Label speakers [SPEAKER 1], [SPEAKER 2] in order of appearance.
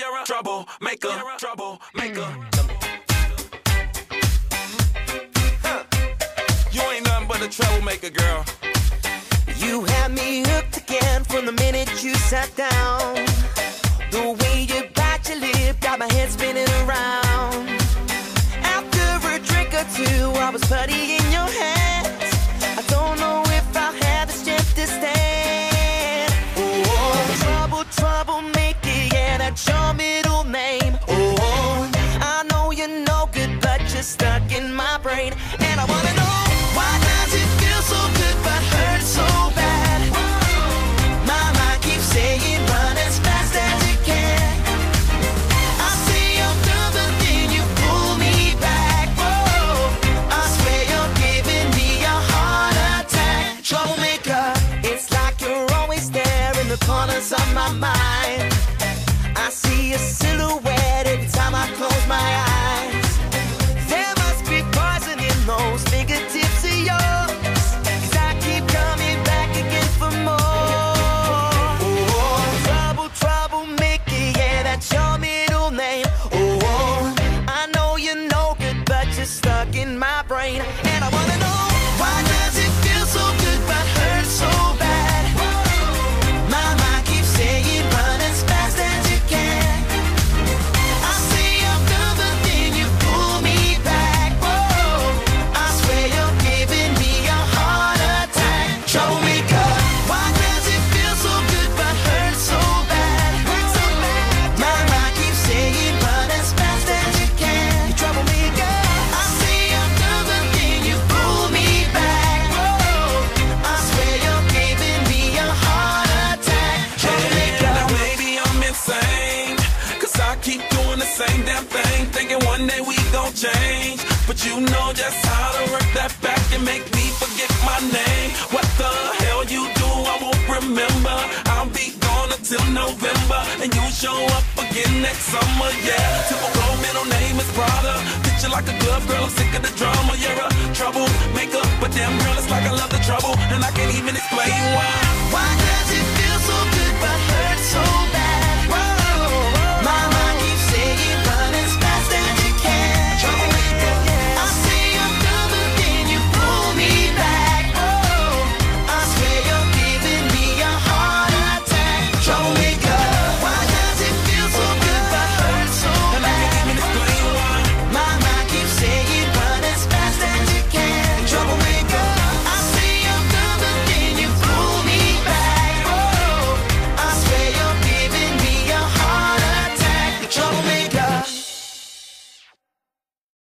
[SPEAKER 1] you're a troublemaker, troublemaker. Hmm. Huh. You ain't nothing but a troublemaker, girl.
[SPEAKER 2] You had me hooked again from the minute you sat down. The way in my brain, and I wanna.
[SPEAKER 1] change. But you know just how to work that back and make me forget my name. What the hell you do, I won't remember. I'll be gone until November, and you show up again next summer, yeah. Typical middle name is Prada. Picture like a glove girl, I'm sick of the drama. You're a troublemaker, but damn girl, it's like I love the trouble, and I can't even explain why.
[SPEAKER 2] Why?